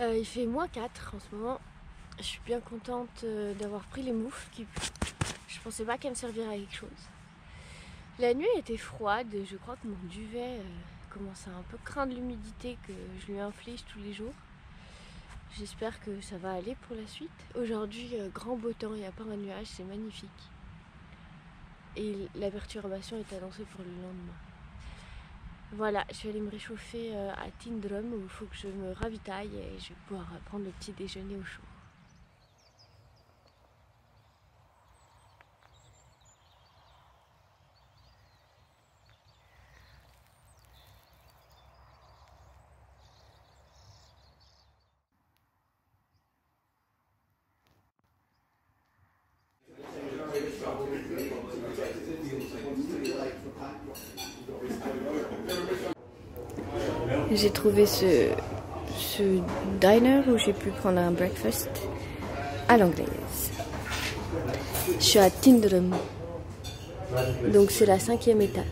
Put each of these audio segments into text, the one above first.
Euh, Il fait moins 4 en ce moment. Je suis bien contente euh, d'avoir pris les moufles. Qui... Je pensais pas qu'elles me serviraient à quelque chose. La nuit était froide. Je crois que mon duvet euh, commence à un peu craindre l'humidité que je lui inflige tous les jours. J'espère que ça va aller pour la suite. Aujourd'hui, grand beau temps, il n'y a pas un nuage, c'est magnifique. Et la perturbation est annoncée pour le lendemain. Voilà, je vais aller me réchauffer euh, à Tindrum où il faut que je me ravitaille et je vais pouvoir prendre le petit déjeuner au chaud. J'ai trouvé ce, ce diner où j'ai pu prendre un breakfast à l'anglaise. Je suis à Tindrum. Donc c'est la cinquième étape.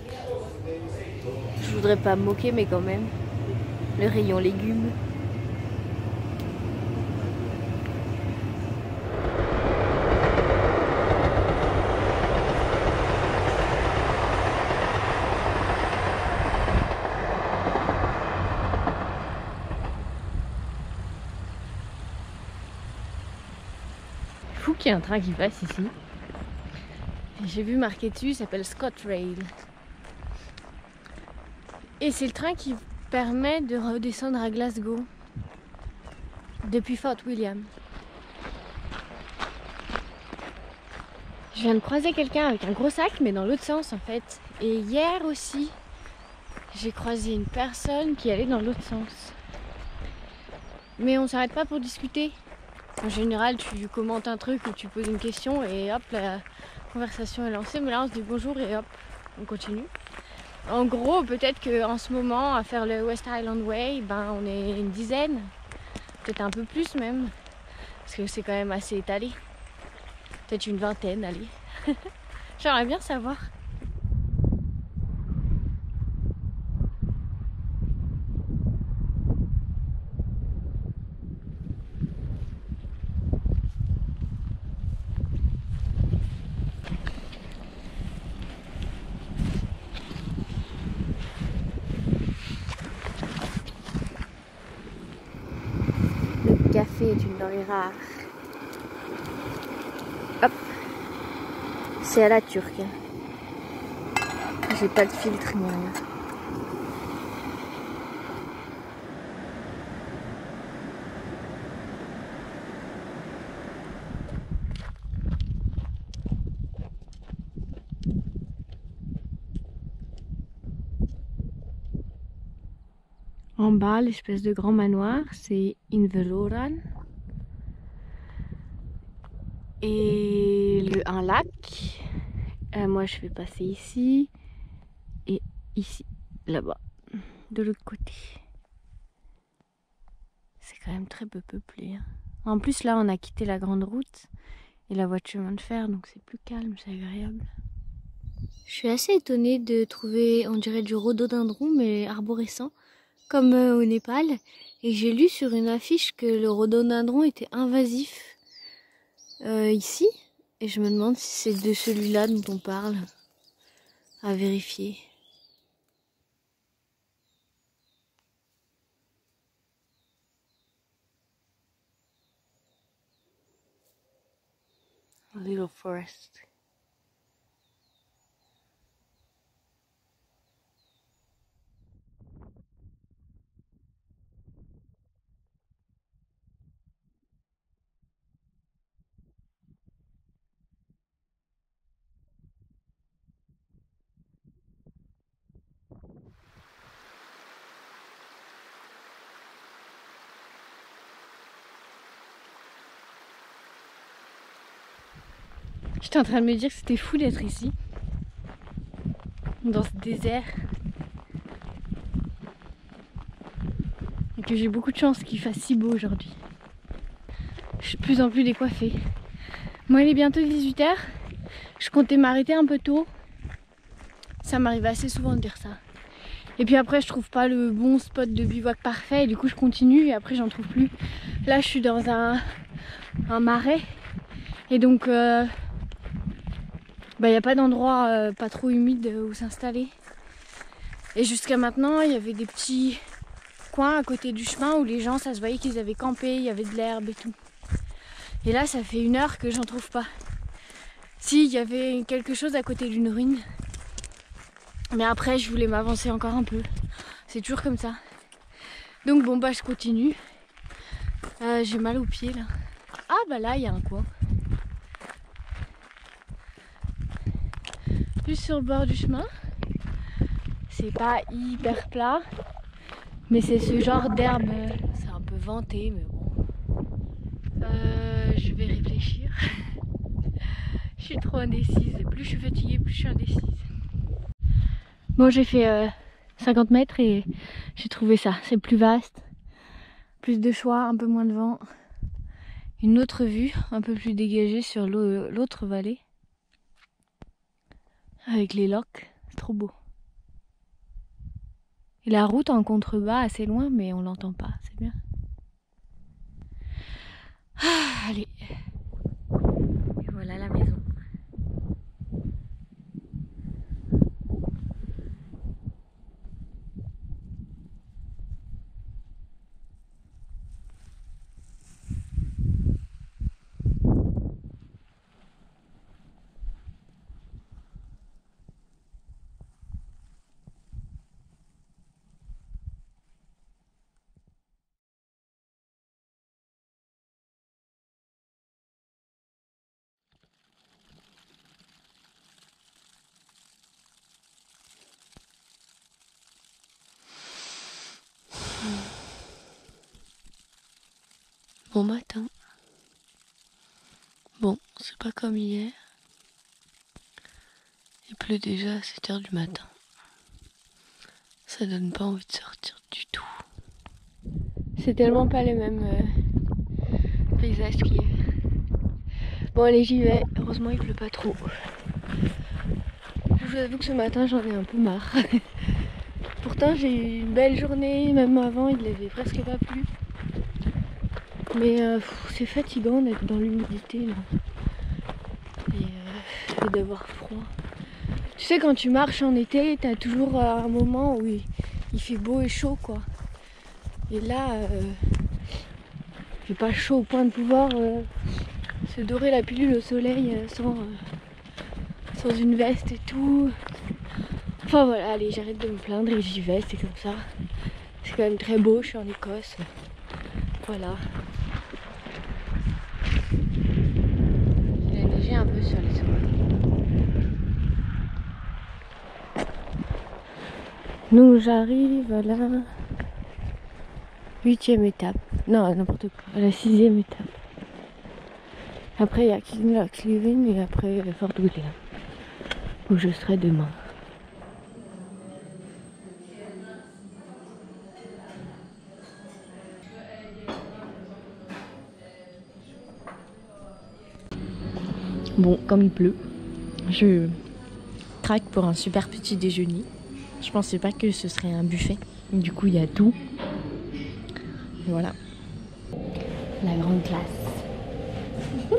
Je voudrais pas me moquer mais quand même. Le rayon légumes. Qu'il y ait un train qui passe ici. J'ai vu marqué dessus, il s'appelle ScotRail. Et c'est le train qui permet de redescendre à Glasgow depuis Fort William. Je viens de croiser quelqu'un avec un gros sac, mais dans l'autre sens en fait. Et hier aussi, j'ai croisé une personne qui allait dans l'autre sens. Mais on s'arrête pas pour discuter. En général, tu commentes un truc ou tu poses une question et hop, la conversation est lancée. Mais là, on se dit bonjour et hop, on continue. En gros, peut-être qu'en ce moment, à faire le West Island Way, ben, on est une dizaine, peut-être un peu plus même, parce que c'est quand même assez étalé. Peut-être une vingtaine, allez. J'aimerais bien savoir. Le café est une denrée rare. Hop. C'est à la turque. J'ai pas de filtre ni rien. En bas, l'espèce de grand manoir, c'est Inveroran. Et le, un lac. Euh, moi, je vais passer ici. Et ici, là-bas, de l'autre côté. C'est quand même très peu peuplé. hein. En plus, là, on a quitté la grande route et la voie de chemin de fer, donc c'est plus calme, c'est agréable. Je suis assez étonnée de trouver, on dirait du rhododendron, mais arborescent comme euh, au Népal. Et j'ai lu sur une affiche que le rhododendron était invasif euh, ici. Et je me demande si c'est de celui-là dont on parle. À vérifier. Little forest. J'étais en train de me dire que c'était fou d'être ici. Dans ce désert. Et que j'ai beaucoup de chance qu'il fasse si beau aujourd'hui. Je suis de plus en plus décoiffée. Moi, il est bientôt 18h. Je comptais m'arrêter un peu tôt. Ça m'arrive assez souvent de dire ça. Et puis après, je trouve pas le bon spot de bivouac parfait. Et du coup, je continue et après, j'en trouve plus. Là, je suis dans un, marais. Et donc, il euh, n'y bah, a pas d'endroit euh, pas trop humide où s'installer. Et jusqu'à maintenant, il y avait des petits coins à côté du chemin où les gens, ça se voyait qu'ils avaient campé, il y avait de l'herbe et tout. Et là, ça fait une heure que j'en trouve pas. Si, il y avait quelque chose à côté d'une ruine. Mais après, je voulais m'avancer encore un peu. C'est toujours comme ça. Donc bon, bah je continue. Euh, j'ai mal aux pieds là. Ah bah là, il y a un coin. Juste sur le bord du chemin. C'est pas hyper plat. Mais c'est ce genre d'herbe. C'est un peu vanté, mais bon. Euh, je vais réfléchir. je suis trop indécise. Plus je suis fatiguée, plus je suis indécise. Bon, j'ai fait 50 euh, mètres et j'ai trouvé ça. C'est plus vaste, plus de choix, un peu moins de vent. Une autre vue, un peu plus dégagée sur l'autre vallée. Avec les loques, trop beau. Et la route en contrebas assez loin, mais on l'entend pas, c'est bien. Ah, allez. Et voilà la maison. Bon matin. Bon, c'est pas comme hier. Il pleut déjà à 7h du matin. Ça donne pas envie de sortir du tout. C'est tellement pas les mêmes euh, paysages qu'hier. Bon allez j'y vais. Heureusement il pleut pas trop. Je vous avoue que ce matin j'en ai un peu marre. Pourtant j'ai eu une belle journée, même avant il avait presque pas plu. Mais euh, c'est fatigant d'être dans l'humidité là. Et, euh, d'avoir froid. Tu sais quand tu marches en été, t'as toujours euh, un moment où il, fait beau et chaud quoi. Et là, j'ai pas chaud au point de pouvoir se dorer la pilule au soleil sans, sans une veste et tout. Enfin voilà, allez j'arrête de me plaindre et j'y vais, c'est comme ça. C'est quand même très beau, je suis en Écosse. Voilà. un peu sur les Nous j'arrive à la huitième étape. Non, n'importe quoi, à la sixième étape. Après il y a Living et après Fort William. Où je serai demain. Bon, comme il pleut, je craque pour un super petit déjeuner. Je pensais pas que ce serait un buffet. Du coup, il y a tout. voilà. La grande classe.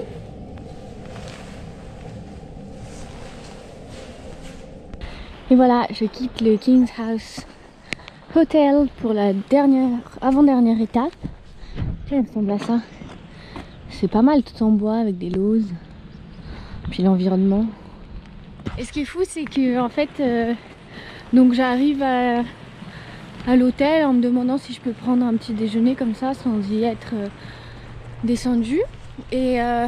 Et voilà, je quitte le King's House Hotel pour la dernière, avant-dernière étape. Tiens, il me semble à ça. C'est pas mal tout en bois avec des lauses puis l'environnement. Et ce qui est fou, c'est que en fait, euh, donc j'arrive à, l'hôtel en me demandant si je peux prendre un petit déjeuner comme ça sans y être euh, descendu. Et euh,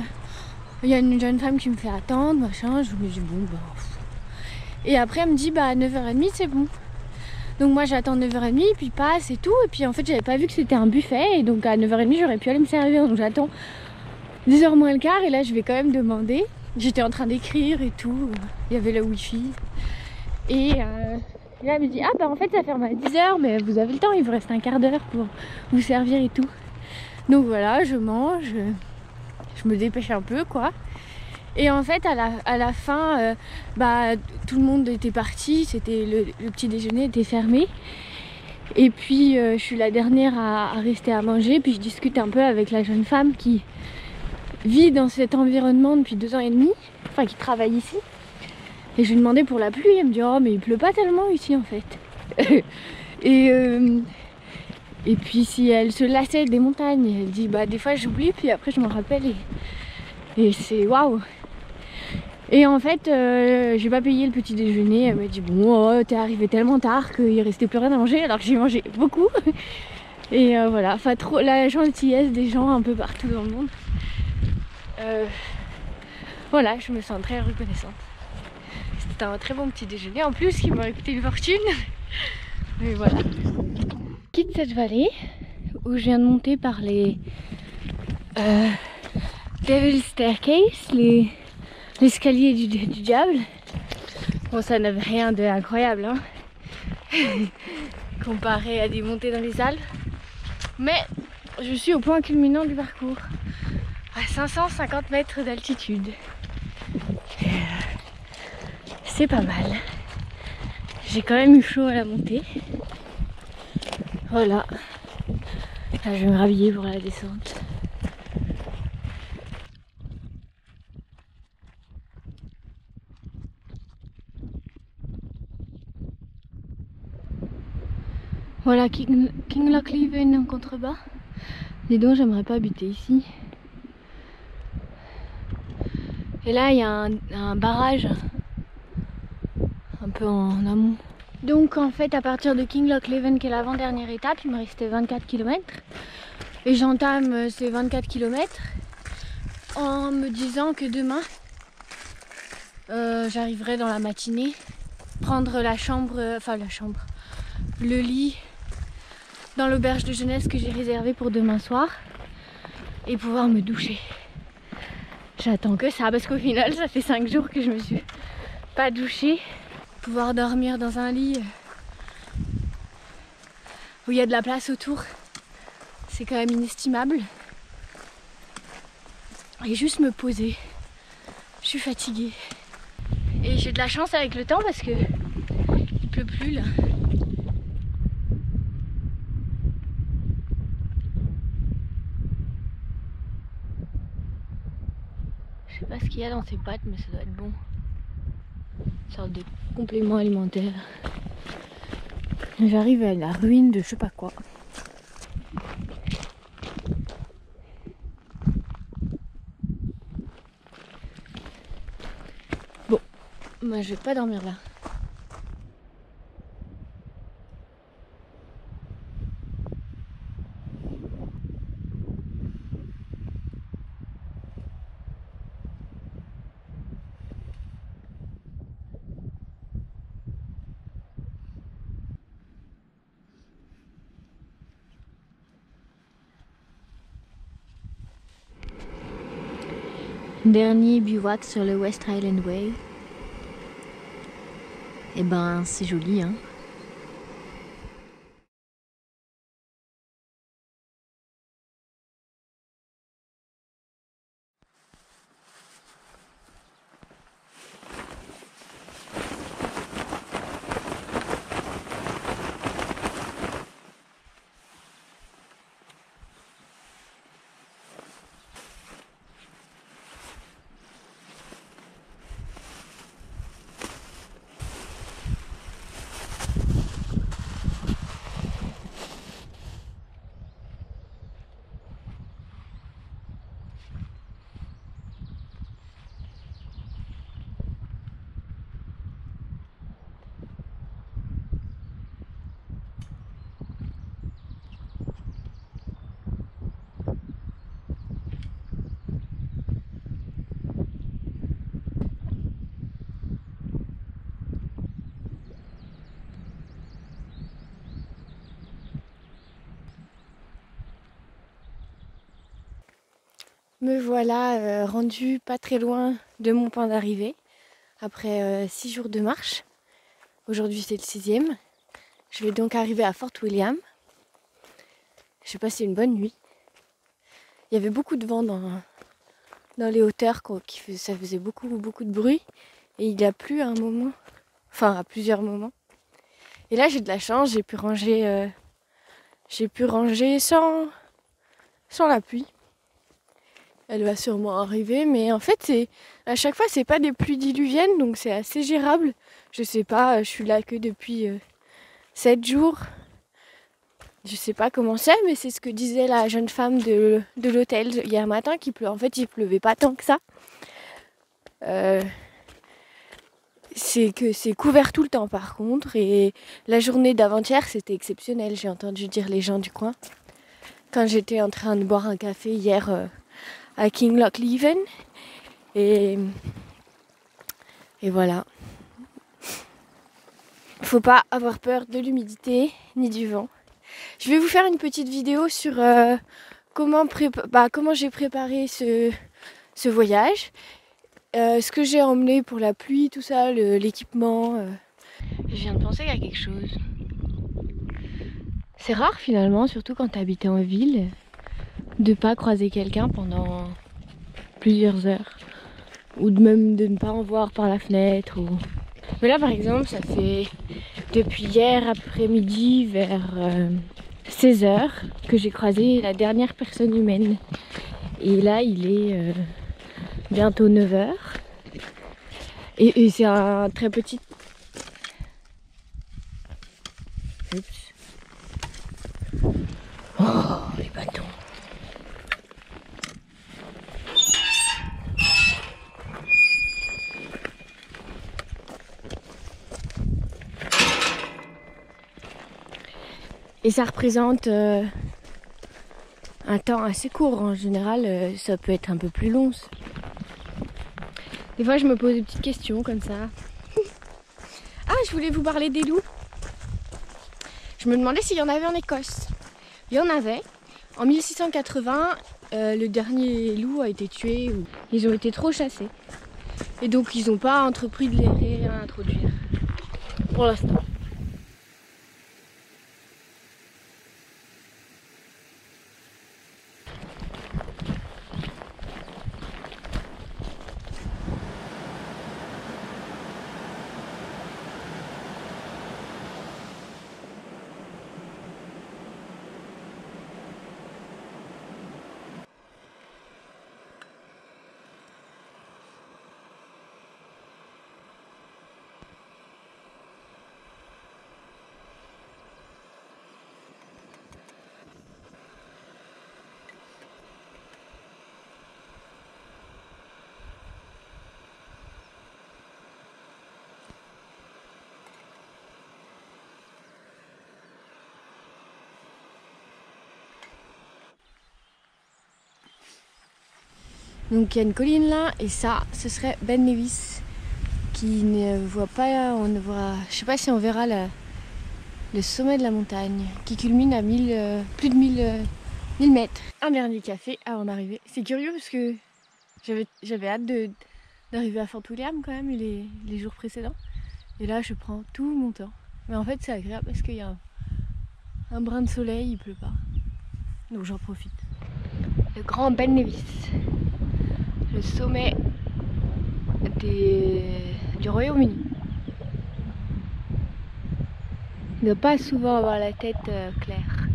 il y a une jeune femme qui me fait attendre, machin. Je me dis bon bah. Et après elle me dit bah à 9h30 c'est bon. Donc moi j'attends 9h30 puis passe et tout. Et puis en fait j'avais pas vu que c'était un buffet. Et donc à 9h30 j'aurais pu aller me servir. Donc j'attends 10h moins le quart et là je vais quand même demander. J'étais en train d'écrire et tout. Il y avait le wifi. Et euh, là, elle me dit Ah, bah en fait, ça ferme à 10h, mais vous avez le temps, il vous reste un quart d'heure pour vous servir et tout. Donc voilà, je mange, je me dépêche un peu, quoi. Et en fait, à la, fin, euh, bah, tout le monde était parti, c'était le, le petit déjeuner était fermé. Et puis euh, je suis la dernière à, à rester à manger, puis je discute un peu avec la jeune femme qui vit dans cet environnement depuis deux ans et demi, enfin qui travaille ici. Et je lui demandais pour la pluie, elle me dit oh mais il pleut pas tellement ici en fait. et, euh, et puis si elle se lassait des montagnes, elle dit bah des fois j'oublie, puis après je m'en rappelle et, c'est waouh. Et en fait, euh, j'ai pas payé le petit déjeuner. Elle m'a dit bon, oh, t'es arrivé tellement tard qu'il restait plus rien à manger, alors que j'ai mangé beaucoup. Et euh, voilà, trop la gentillesse des gens un peu partout dans le monde. Voilà, je me sens très reconnaissante. C'était un très bon petit déjeuner en plus qui m'a coûté une fortune. Mais voilà. Quitte cette vallée où je viens de monter par les euh, Devil Staircase, les l'escalier du, du diable. Bon, ça n'avait rien d'incroyable, hein, comparé à des montées dans les Alpes. Mais je suis au point culminant du parcours, à 550 mètres d'altitude. C'est pas mal. J'ai quand même eu chaud à la montée. Voilà. Là, je vais me rhabiller pour la descente. Voilà King, King Lochleven en contrebas. Dis donc, j'aimerais pas habiter ici. Et là, il y a un, barrage en amont. Donc en fait, à partir de King Lochleven, qui est l'avant-dernière étape, il me restait 24 km. Et j'entame ces 24 km en me disant que demain, euh, j'arriverai dans la matinée prendre la chambre, enfin la chambre, le lit dans l'auberge de jeunesse que j'ai réservée pour demain soir et pouvoir me doucher. J'attends que ça parce qu'au final, ça fait 5 jours que je me suis pas douchée. Pouvoir dormir dans un lit où il y a de la place autour, c'est quand même inestimable. Et juste me poser. Je suis fatiguée. Et j'ai de la chance avec le temps parce que il pleut plus là. Je sais pas ce qu'il y a dans ces pâtes, mais ça doit être bon. Sorte de complément alimentaire. J'arrive à la ruine de je sais pas quoi. Bon, moi je vais pas dormir là. Dernier bivouac sur le West Highland Way. Et ben, c'est joli, hein. Me voilà euh, rendu pas très loin de mon point d'arrivée après euh, six jours de marche. Aujourd'hui c'est le sixième. Je vais donc arriver à Fort William. J'ai passé une bonne nuit. Il y avait beaucoup de vent dans, les hauteurs, qui ça faisait beaucoup, beaucoup de bruit. Et il a plu à un moment, enfin à plusieurs moments. Et là, j'ai de la chance, j'ai pu ranger, euh, j'ai pu ranger sans, sans la pluie. Elle va sûrement arriver, mais en fait, à chaque fois, c'est pas des pluies diluviennes, donc c'est assez gérable. Je sais pas, je suis là que depuis 7 euh, jours. Je sais pas comment c'est, mais c'est ce que disait la jeune femme de, l'hôtel hier matin, qui pleut. En fait, il pleuvait pas tant que ça. Euh, c'est que c'est couvert tout le temps par contre. Et la journée d'avant-hier, c'était exceptionnel. J'ai entendu dire les gens du coin. Quand j'étais en train de boire un café hier euh, à King Lock Leven. Et, et voilà. Faut pas avoir peur de l'humidité ni du vent. Je vais vous faire une petite vidéo sur euh, comment, bah, comment j'ai préparé ce, ce voyage euh, ce que j'ai emmené pour la pluie, tout ça, l'équipement. Euh. Je viens de penser à quelque chose. C'est rare finalement, surtout quand tu habites en ville, de pas croiser quelqu'un pendant plusieurs heures. Ou de même de ne pas en voir par la fenêtre. Ou... Mais là par exemple, ça fait depuis hier après-midi vers 16h euh, que j'ai croisé la dernière personne humaine. Et là il est bientôt 9h. Et, c'est un très petit... Et ça représente euh, un temps assez court. En général, euh, ça peut être un peu plus long. Des fois, je me pose des petites questions comme ça. ah, je voulais vous parler des loups. Je me demandais s'il y en avait en Écosse. Il y en avait. En 1680, euh, le dernier loup a été tué. Ils ont été trop chassés. Et donc, ils n'ont pas entrepris de les réintroduire. Pour l'instant. Donc il y a une colline là et ça, ce serait Ben Nevis qui ne voit pas, on ne voit, je sais pas si on verra le sommet de la montagne qui culmine à 1000, euh, plus de 1000, 1000 euh, mètres. Un dernier café avant d'arriver. C'est curieux parce que j'avais hâte d'arriver à Fort William quand même les, jours précédents. Et là je prends tout mon temps. Mais en fait c'est agréable parce qu'il y a un, un, brin de soleil, il pleut pas. Donc j'en profite. Le grand Ben Nevis le sommet du Royaume-Uni. Ne pas souvent avoir la tête euh, claire.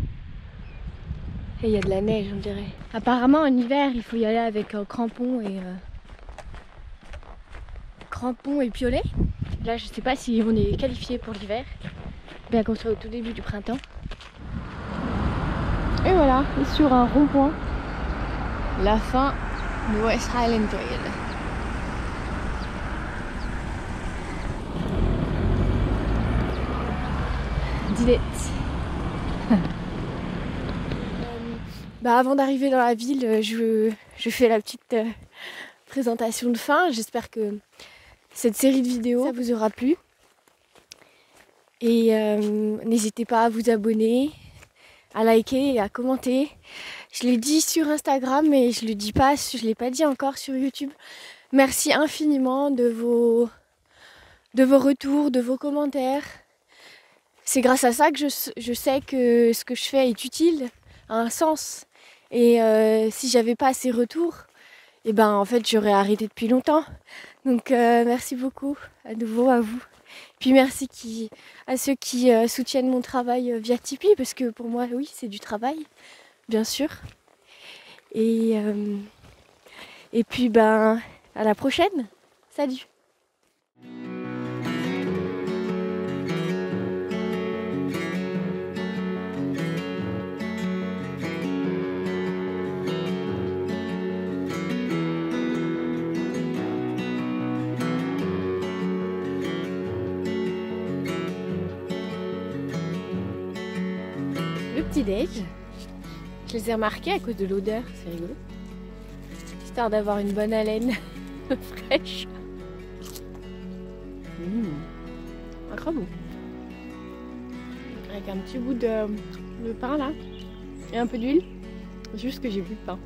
Et il y a de la neige, on dirait. Apparemment, en hiver, il faut y aller avec un crampon et euh, crampon et piolet. Là, je sais pas si on est qualifié pour l'hiver, bien qu'on soit au tout début du printemps. Et voilà, sur un rond-point, la fin West Highland Trail. Did bah avant d'arriver dans la ville, je, je, fais la petite euh, présentation de fin. J'espère que cette série de vidéos ça vous aura plu. Et euh, n'hésitez pas à vous abonner, à liker et à commenter. Je l'ai dit sur Instagram, mais je le dis pas, je l'ai pas dit encore sur YouTube. Merci infiniment de vos, retours, de vos commentaires. C'est grâce à ça que je, sais que ce que je fais est utile, a un sens. Et euh, si j'avais pas ces retours, et ben en fait j'aurais arrêté depuis longtemps. Donc euh, merci beaucoup à nouveau à vous. Puis merci à ceux qui euh, soutiennent mon travail via Tipeee, parce que pour moi, oui, c'est du travail, bien sûr. Et, et puis, ben, à la prochaine. Salut petit déj. Je les ai remarqués à cause de l'odeur, c'est rigolo. Histoire d'avoir une bonne haleine fraîche. Mmh. Un bon. Avec un petit bout de, de pain là. Et un peu d'huile. Juste que j'ai plus de pain.